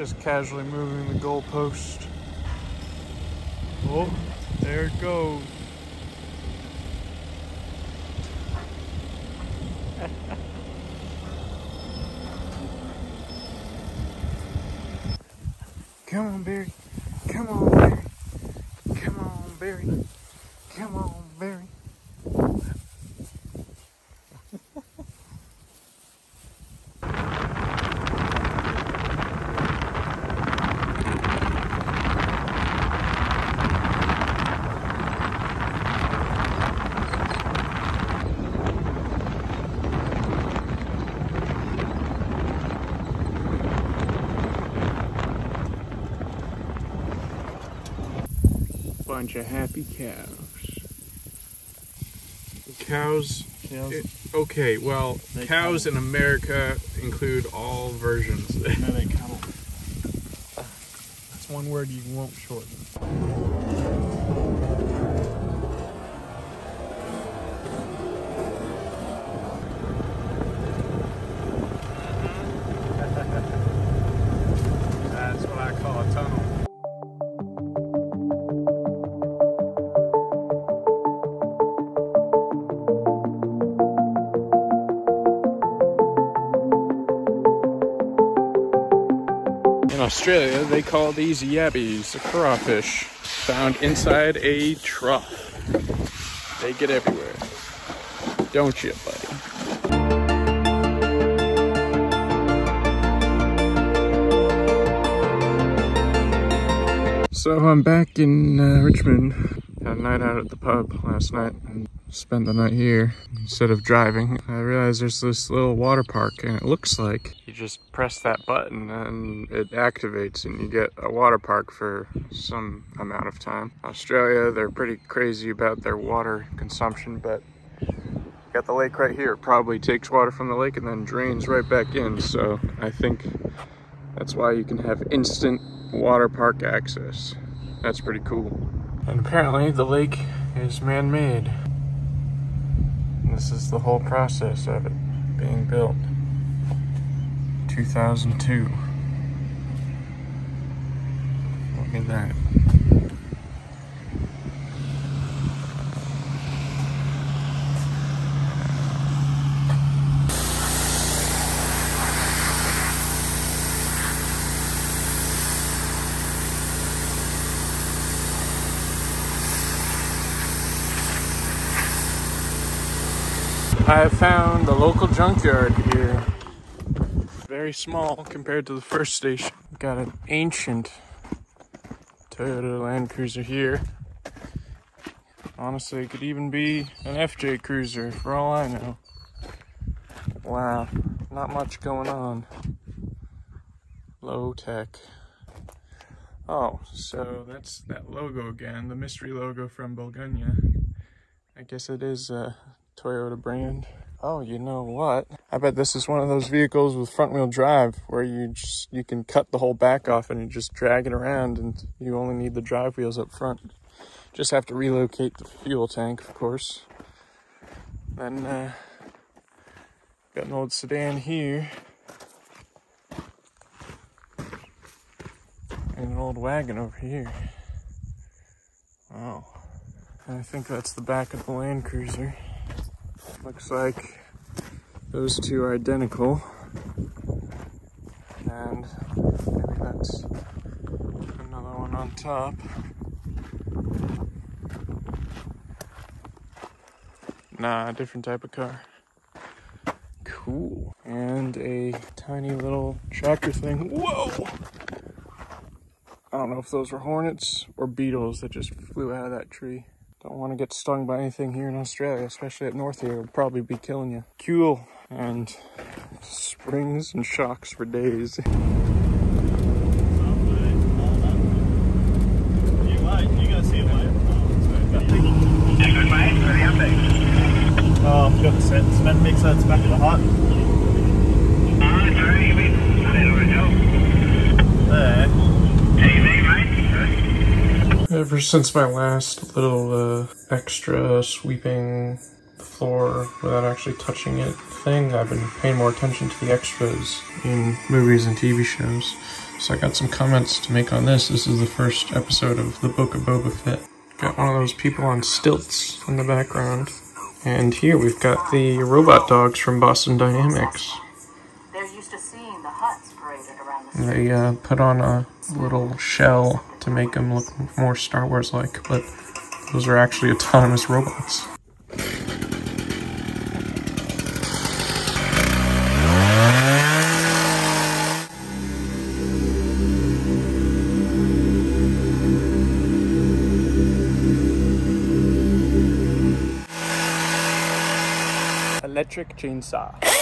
Just casually moving the goalpost. Oh, there it goes. Come on, Barry. Come on, Barry. Come on, Barry. Come on, Barry. Bunch of happy cows. Cows Cows. It- okay, well, They cows count. in America include all versions. No, they count. That's one word you won't shorten. In Australia, they call these yabbies a crawfish found inside a trough. They get everywhere. Don't you, buddy? So I'm back in uh, Richmond. Had a night out at the pub last night and spent the night here instead of driving. I realized there's this little water park and it looks like you just press that button and it activates and you get a water park for some amount of time. Australia, they're pretty crazy about their water consumption, but got the lake right here. It probably takes water from the lake and then drains right back in. So I think that's why you can have instant water park access. That's pretty cool. And apparently the lake is man-made. This is the whole process of it being built. 2002. Look at that. I found the local junkyard here. Very small compared to the first station. Got an ancient Toyota Land Cruiser here. Honestly, it could even be an FJ Cruiser for all I know. Wow, not much going on. Low tech. Oh, so that's that logo again, the mystery logo from Bulgaria. I guess it is a Toyota brand. Oh, you know what? I bet this is one of those vehicles with front wheel drive where you just you can cut the whole back off and you just drag it around and you only need the drive wheels up front. Just have to relocate the fuel tank, of course. Then uh got an old sedan here. And an old wagon over here. Oh. And I think that's the back of the Land Cruiser. Looks like those two are identical. And maybe that's another one on top. Nah, different type of car. Cool. And a tiny little tractor thing. Whoa! I don't know if those were hornets or beetles that just flew out of that tree. Don't want to get stung by anything here in Australia, especially up north here. It'll probably be killing you. Cool. And springs and shocks for days. Oh, I've got the cement cement mixer at the back of the hut. There. Ever since my last little uh, extra sweeping the floor without actually touching it thing, I've been paying more attention to the extras in movies and TV shows. So I got some comments to make on this. This is the first episode of the Book of Boba Fett. Got one of those people on stilts in the background. And here we've got the robot dogs from Boston Dynamics. They're used to seeing the huts paraded around the They uh, put on a little shell to make them look more Star Wars like, but those are actually autonomous robots. Electric chainsaw.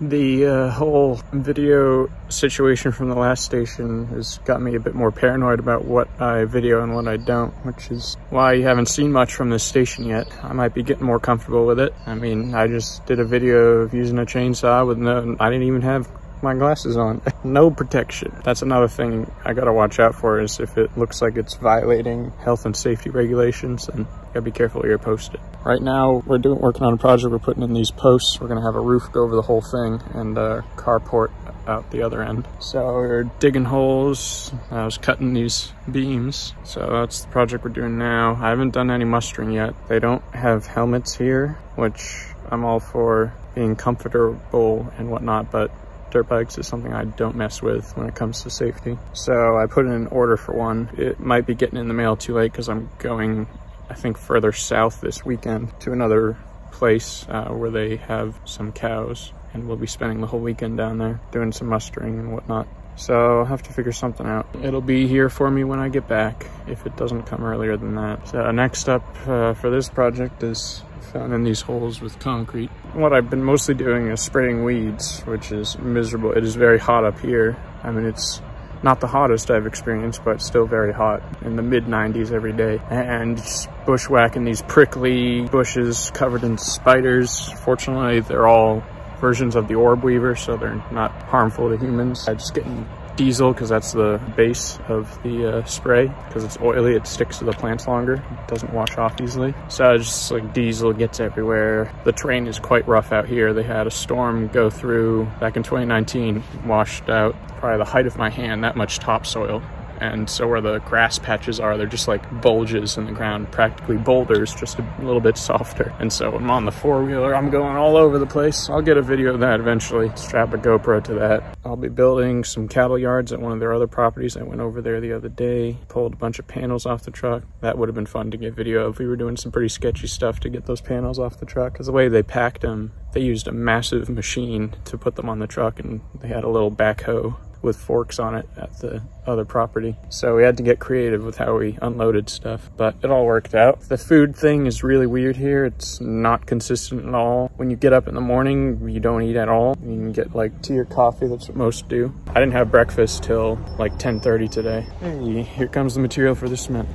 The uh, whole video situation from the last station has got me a bit more paranoid about what I video and what I don't, which is why you haven't seen much from this station yet. I might be getting more comfortable with it. I mean, I just did a video of using a chainsaw with no, I didn't even have my glasses on. no protection. That's another thing I gotta watch out for is if it looks like it's violating health and safety regulations, then you gotta be careful where you're posted. Right now, we're doing working on a project. We're putting in these posts. We're gonna have a roof go over the whole thing and a carport out the other end. So we're digging holes. I was cutting these beams. So that's the project we're doing now. I haven't done any mustering yet. They don't have helmets here, which I'm all for being comfortable and whatnot, but dirt bikes is something I don't mess with when it comes to safety. So I put in an order for one. It might be getting in the mail too late because I'm going, I think, further south this weekend to another place uh, where they have some cows and we'll be spending the whole weekend down there doing some mustering and whatnot. So I'll have to figure something out. It'll be here for me when I get back if it doesn't come earlier than that. So next up uh, for this project is filling in these holes with concrete. What I've been mostly doing is spraying weeds, which is miserable. It is very hot up here. I mean, it's not the hottest I've experienced, but still very hot in the mid 90s every day. And bushwhacking these prickly bushes covered in spiders. Fortunately, they're all versions of the orb weaver, so they're not harmful to humans. I'm just getting diesel because that's the base of the uh, spray. Because it's oily it sticks to the plants longer it doesn't wash off easily. So just like diesel gets everywhere. The terrain is quite rough out here. They had a storm go through back in 2019 washed out probably the height of my hand that much topsoil and so where the grass patches are, they're just like bulges in the ground, practically boulders, just a little bit softer. And so I'm on the four-wheeler, I'm going all over the place. I'll get a video of that eventually, strap a GoPro to that. I'll be building some cattle yards at one of their other properties. I went over there the other day, pulled a bunch of panels off the truck. That would have been fun to get video of. We were doing some pretty sketchy stuff to get those panels off the truck because the way they packed them, they used a massive machine to put them on the truck and they had a little backhoe with forks on it at the other property. So we had to get creative with how we unloaded stuff, but it all worked out. The food thing is really weird here. It's not consistent at all. When you get up in the morning, you don't eat at all. You can get like tea or coffee. That's what most do. I didn't have breakfast till like 10.30 today. Hey, here comes the material for the cement.